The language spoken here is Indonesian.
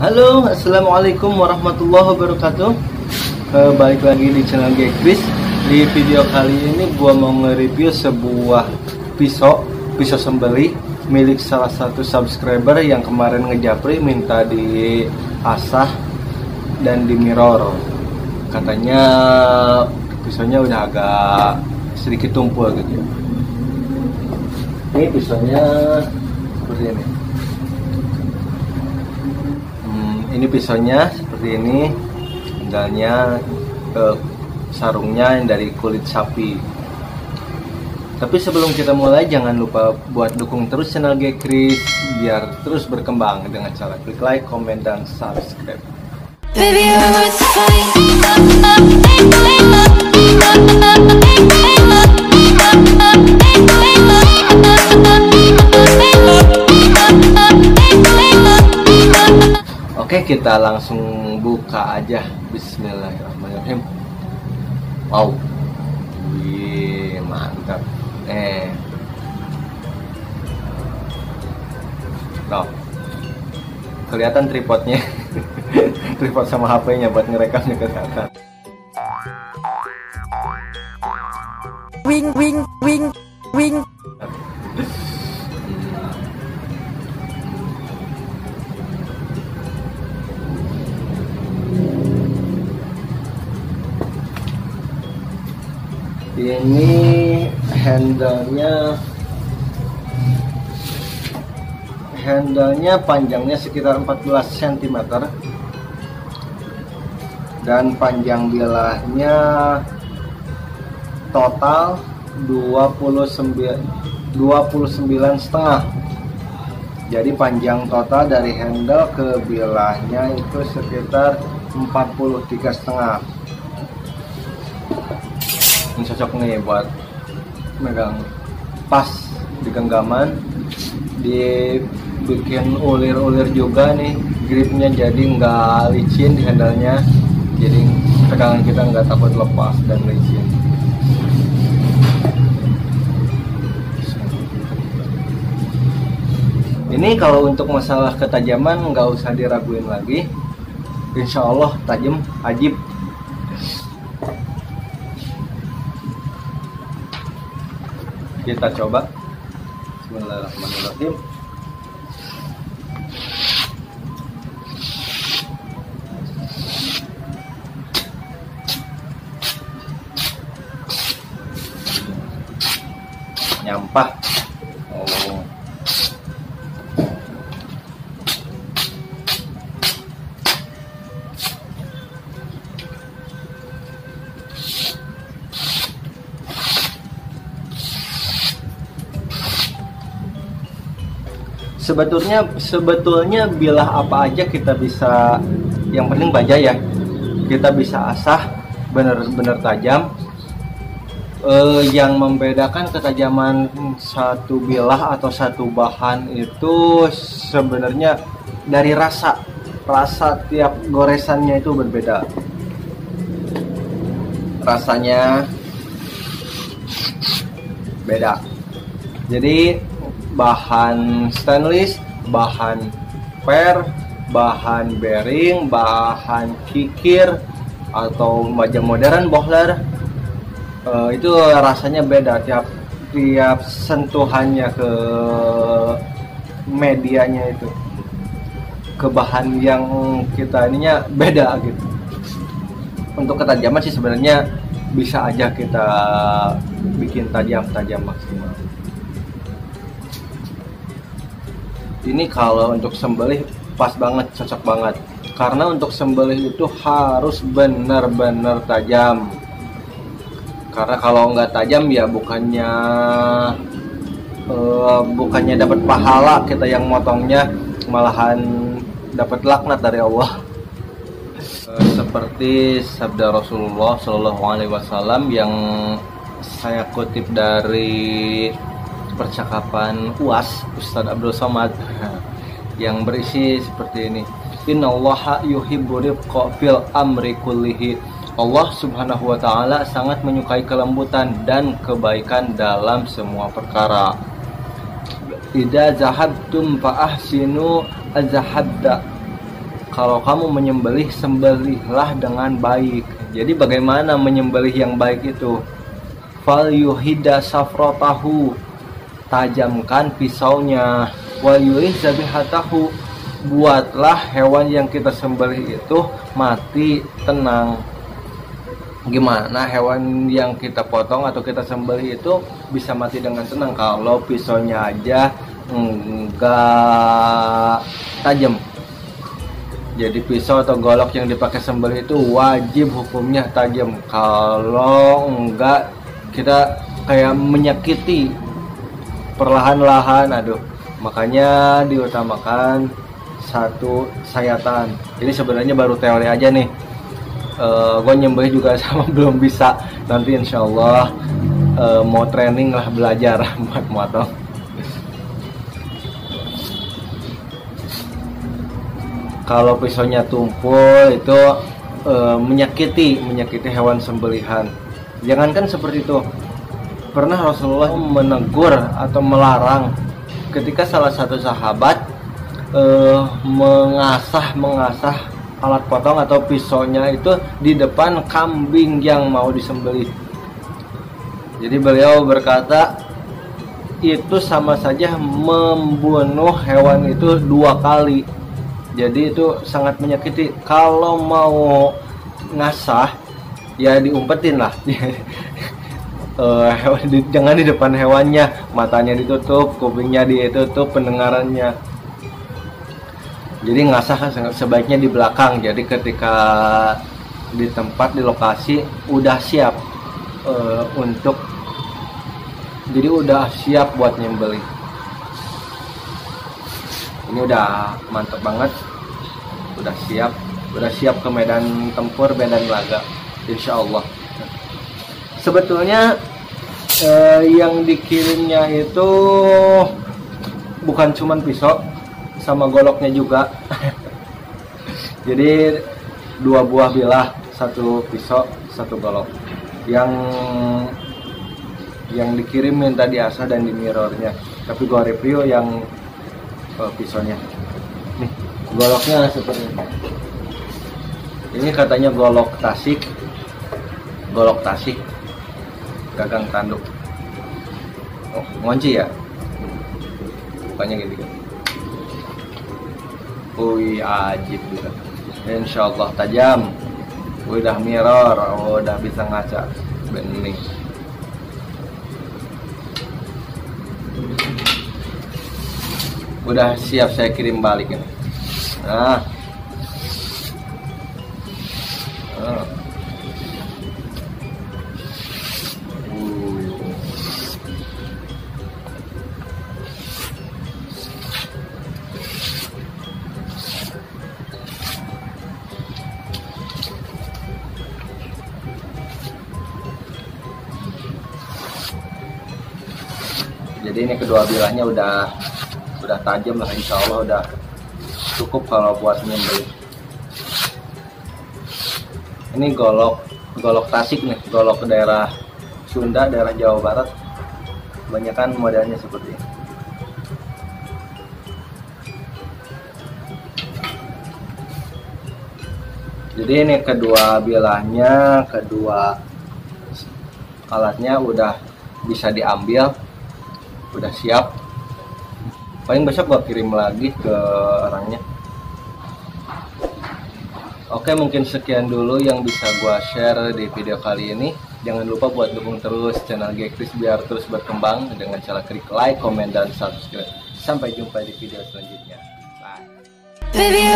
Halo, assalamualaikum warahmatullahi wabarakatuh. Eh, balik lagi di channel Gekris. Di video kali ini gua mau nge-review sebuah pisau, pisau sembelih milik salah satu subscriber yang kemarin ngejapri minta di asah dan di mirror. Katanya pisaunya udah agak sedikit tumpul gitu. Ini pisaunya seperti ini. Ini pisaunya seperti ini. Tinggalnya eh, sarungnya yang dari kulit sapi. Tapi sebelum kita mulai jangan lupa buat dukung terus channel Gekris biar terus berkembang dengan cara klik like, comment, dan subscribe. Baby, Kita langsung buka aja. Bismillahirrahmanirrahim. Wow. Wih mantap. Eh. Tuh Kelihatan tripodnya. Tripod sama HP-nya buat ngerekamnya ke atas. Wing wing wing wing Ini handle-nya handle-nya panjangnya sekitar 14 cm dan panjang bilahnya total 29 29 setengah. Jadi panjang total dari handle ke bilahnya itu sekitar 43 setengah ini cocok nih buat megang pas di genggaman dibikin ulir-ulir juga nih gripnya jadi nggak licin di handle-nya jadi pegangan kita nggak takut lepas dan licin. Ini kalau untuk masalah ketajaman nggak usah diraguin lagi. Insya Allah tajam ajib kita coba. Bismillahirrahmanirrahim sebetulnya sebetulnya bilah apa aja kita bisa yang penting baja ya. Kita bisa asah bener-bener tajam. Eh, yang membedakan ketajaman satu bilah atau satu bahan itu sebenarnya dari rasa. Rasa tiap goresannya itu berbeda. Rasanya beda. Jadi bahan stainless, bahan per, bahan bearing, bahan kikir atau baja modern bohler. Uh, itu rasanya beda. Tiap tiap sentuhannya ke medianya itu. Ke bahan yang kita ininya beda gitu. Untuk ketajaman sih sebenarnya bisa aja kita bikin tajam tajam maksimal ini kalau untuk sembelih pas banget cocok banget. Karena untuk sembelih itu harus benar-benar tajam. Karena kalau nggak tajam ya bukannya uh, bukannya dapat pahala kita yang motongnya. Malahan dapat laknat dari Allah. Uh, seperti sabda Rasulullah Shallallahu Alaihi Wasallam yang saya kutip dari percakapan UAS Ustadz Abdul Somad yang berisi seperti ini. Inna Allah fil amri kullihi. Allah subhanahu wa ta'ala sangat menyukai kelembutan dan kebaikan dalam semua perkara. Ida zahabtum fa ahsinu azahabda. Kalau kamu menyembelih sembelihlah dengan baik. Jadi bagaimana menyembelih yang baik itu? Fal yuhida safrotahu tajamkan pisaunya. Wal yurih zabihatahu buatlah hewan yang kita sembelih itu mati tenang. Gimana hewan yang kita potong atau kita sembelih itu bisa mati dengan tenang? Kalau pisaunya aja enggak tajam. Jadi pisau atau golok yang dipakai sembelih itu wajib hukumnya tajam. Kalau enggak kita kayak menyakiti perlahan-lahan aduh. Makanya diutamakan satu sayatan. Ini sebenarnya baru teori aja nih. Uh, gue nyembelih juga sama belum bisa. Nanti insya Allah uh, mau training lah belajar buat motong. Kalau pisaunya tumpul itu uh, menyakiti menyakiti hewan sembelihan. Jangankan seperti itu pernah Rasulullah menegur atau melarang ketika salah satu sahabat uh, mengasah mengasah alat potong atau pisaunya itu di depan kambing yang mau disembelih. Jadi beliau berkata itu sama saja membunuh hewan itu dua kali. Jadi itu sangat menyakiti. Kalau mau ngasah ya diumpetin lah. uh, jangan di depan hewannya, matanya ditutup, kupingnya ditutup, pendengarannya. Jadi ngasah kan sebaiknya di belakang. Jadi ketika di tempat di lokasi udah siap uh, untuk jadi udah siap buat nyembeli. Ini udah mantep banget. Udah siap udah siap ke medan tempur medan laga insya Allah sebetulnya uh, yang dikirimnya itu bukan cuman pisau sama goloknya juga. Jadi dua buah bilah satu pisau satu golok. Yang yang dikirim tadi asa dan di mirrornya. Tapi gua review yang uh, pisaunya. Nih goloknya seperti ini. Ini katanya golok tasik. Golok tasik gagang tanduk oh ngunci ya bukannya gitu kan Wih ajib juga. Insya Allah tajam. Udah mirror, udah bisa ngaca. Bening. Udah siap saya kirim balik ini. Nah. nah. Jadi ini kedua bilahnya udah udah tajam lah insya Allah udah cukup kalau buat nyembelih ini golok golok tasik nih golok ke daerah Sunda daerah Jawa Barat. Kebanyakan modelnya seperti ini. Jadi ini kedua bilahnya kedua alatnya udah bisa diambil udah siap. Paling besok gua kirim lagi ke orangnya. Oke mungkin sekian dulu yang bisa gua share di video kali ini. Jangan lupa buat dukung terus channel Gekris biar terus berkembang dengan cara klik like, komen, dan subscribe. Sampai jumpa di video selanjutnya. Bye. Baby,